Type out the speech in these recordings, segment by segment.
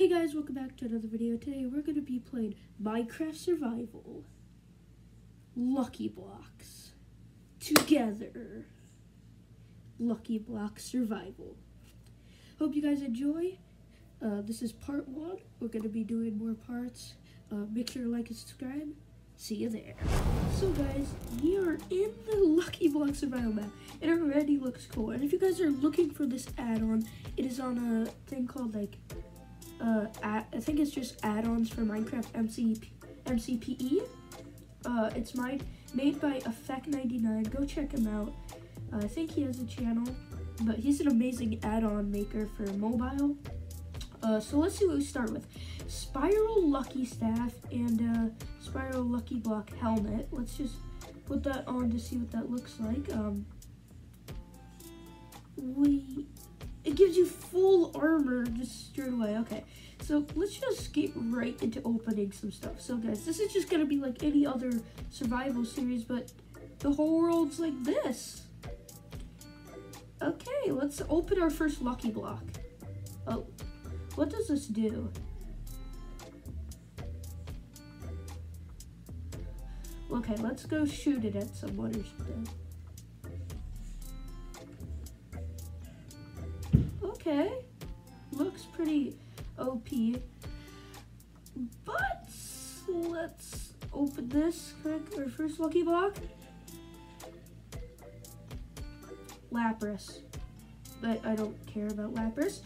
Hey guys, welcome back to another video. Today we're going to be playing Minecraft Survival. Lucky Blocks. Together. Lucky Blocks Survival. Hope you guys enjoy. Uh, this is part one. We're going to be doing more parts. Uh, make sure to like and subscribe. See you there. So guys, we are in the Lucky Block Survival map. It already looks cool. And if you guys are looking for this add-on, it is on a thing called like uh, I think it's just add-ons for Minecraft MCP, MCPE. Uh, it's made, made by Effect99. Go check him out. Uh, I think he has a channel, but he's an amazing add-on maker for mobile. Uh, so let's see what we start with. Spiral Lucky Staff and uh, Spiral Lucky Block Helmet. Let's just put that on to see what that looks like. Um, we it gives you full armor just straight away. Okay, so let's just get right into opening some stuff. So guys, this is just gonna be like any other survival series, but the whole world's like this. Okay, let's open our first lucky block. Oh, what does this do? Okay, let's go shoot it at someone or something. Okay. Looks pretty OP. But let's open this quick. Our first lucky block. Lapras. But I don't care about Lapras.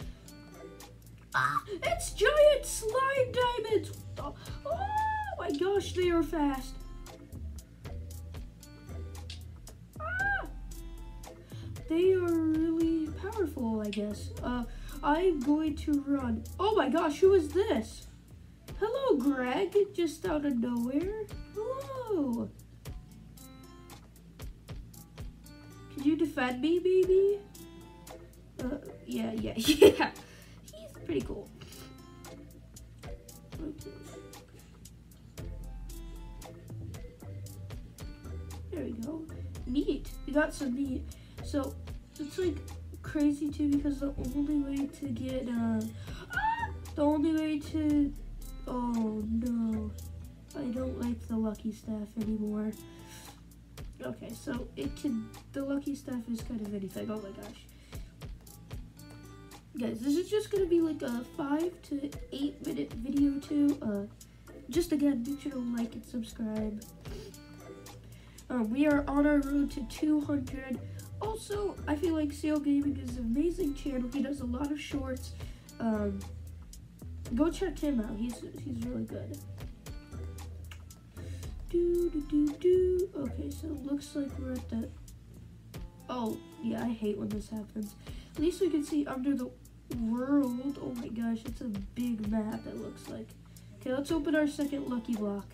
Ah, it's giant slime diamonds! Oh, oh my gosh, they are fast. Ah, they are powerful, I guess. Uh, I'm going to run. Oh my gosh, who is this? Hello, Greg, just out of nowhere. Hello. Can you defend me, baby? Uh, yeah, yeah, yeah. He's pretty cool. There we go. Meat. We got some meat. So, it's like crazy too because the only way to get uh the only way to oh no I don't like the lucky staff anymore. Okay so it can the lucky staff is kind of anything oh my gosh. Guys this is just gonna be like a five to eight minute video too uh just again make sure to like and subscribe. Um, we are on our road to 200 also, I feel like Seal Gaming is an amazing channel. He does a lot of shorts. Um, go check him out. He's he's really good. Do do do do. Okay, so it looks like we're at the. Oh yeah, I hate when this happens. At least we can see under the world. Oh my gosh, it's a big map. It looks like. Okay, let's open our second lucky block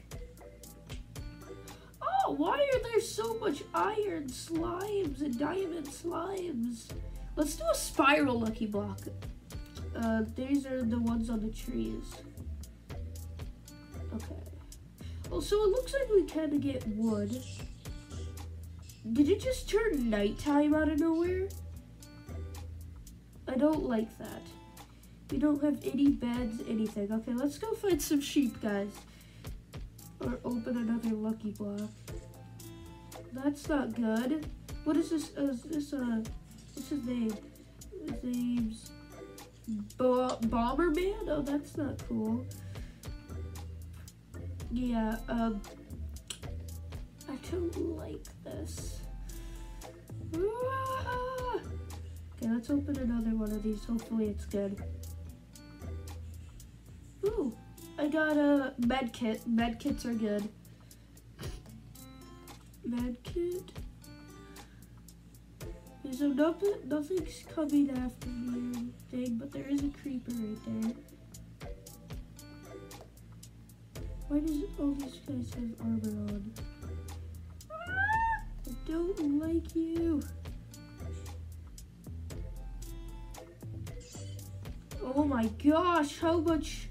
why are there so much iron slimes and diamond slimes? Let's do a spiral lucky block. Uh, these are the ones on the trees. Okay. Well, so it looks like we of get wood. Did it just turn nighttime out of nowhere? I don't like that. We don't have any beds, anything. Okay, let's go find some sheep, guys. Or open another lucky block. That's not good. What is this? Uh, is this uh, what's his name? His name's Bo Bomberman. Oh, that's not cool. Yeah. Um. I don't like this. Okay, let's open another one of these. Hopefully, it's good. Ooh, I got a med kit. Med kits are good medkit. So nothing, nothing's coming after me or anything, but there is a creeper right there. Why does all these guys have armor on? I don't like you. Oh my gosh, how much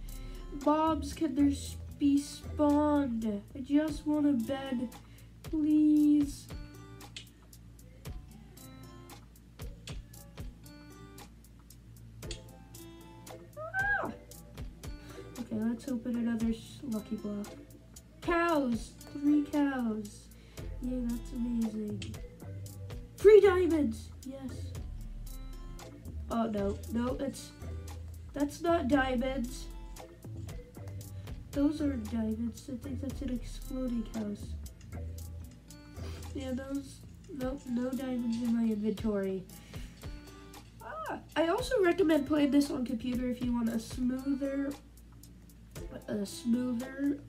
mobs can there be spawned? I just want a bed please. Ah! Okay, let's open another lucky block. Cows! Three cows. Yeah, that's amazing. Three diamonds! Yes. Oh, no. No, it's... That's not diamonds. Those are diamonds. I think that's an exploding house. Yeah, those... No, no diamonds in my inventory. Ah, I also recommend playing this on computer if you want a smoother... A smoother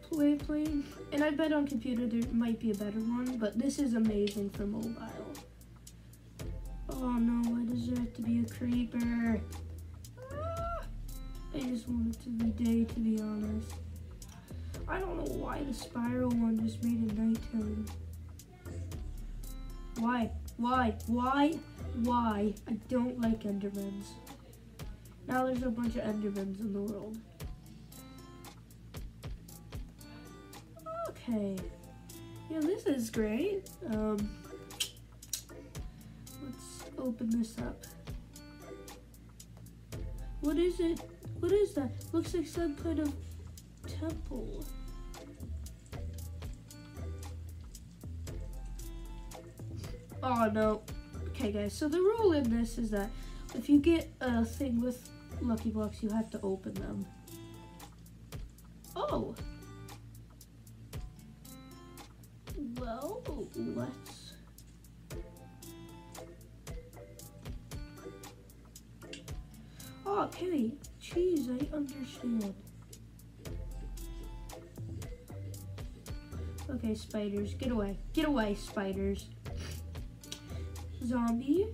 play playing. And I bet on computer there might be a better one, but this is amazing for mobile. Oh no, I deserve to be a creeper? Ah, I just want it to be day, to be honest. I don't know why the spiral one just made it nighttime. Why? Why? Why? Why? I don't like Endermans. Now there's a bunch of Endermans in the world. Okay. Yeah, this is great. Um, let's open this up. What is it? What is that? Looks like some kind of temple. Oh no. Okay guys, so the rule in this is that if you get a thing with Lucky Blocks, you have to open them. Oh! Well, let's... Oh, okay. Cheese, I understand. Okay, spiders, get away. Get away, spiders. Zombie,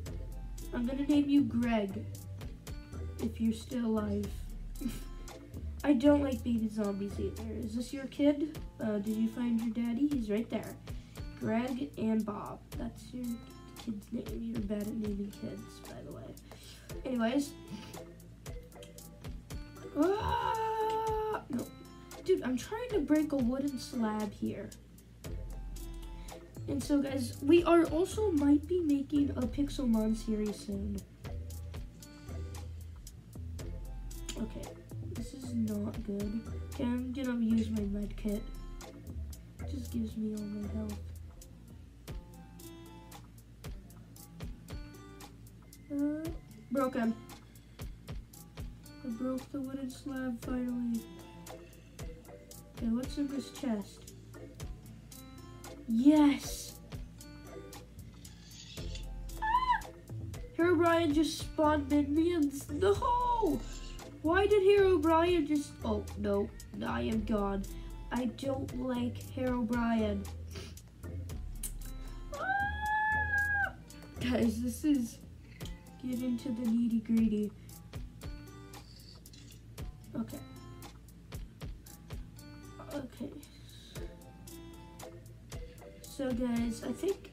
I'm gonna name you Greg. If you're still alive. I don't like baby zombies either. Is this your kid? Uh, did you find your daddy? He's right there. Greg and Bob. That's your kid's name. You're bad at naming kids, by the way. Anyways. Ah, no. Dude, I'm trying to break a wooden slab here. And so, guys, we are also might be making a Pixelmon series soon. Okay, this is not good. Okay, I'm gonna use my med kit. It just gives me all my health. Uh, broken. I broke the wooden slab finally. Okay, what's in this chest? Yes! Ah! Brian just spawned minions. No! Why did Herobrine just... Oh, no. I am gone. I don't like Herobrine. Ah! Guys, this is... Get into the nitty gritty. Guys, I think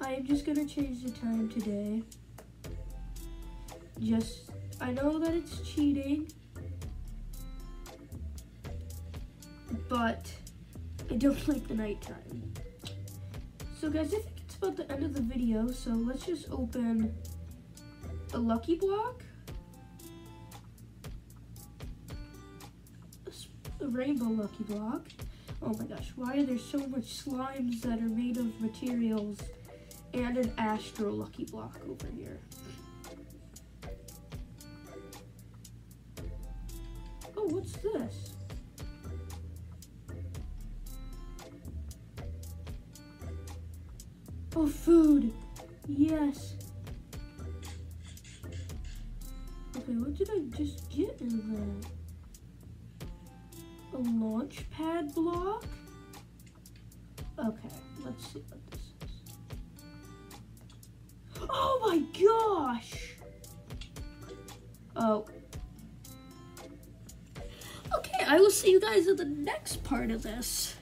I am just gonna change the time today. Just, I know that it's cheating, but I don't like the nighttime. So guys, I think it's about the end of the video, so let's just open a lucky block. A rainbow lucky block. Oh my gosh, why are there so much slimes that are made of materials and an astro lucky block over here? Oh, what's this? Oh, food. Yes. Okay, what did I just get in there? Launch pad block. Okay, let's see what this is. Oh my gosh! Oh. Okay, I will see you guys in the next part of this.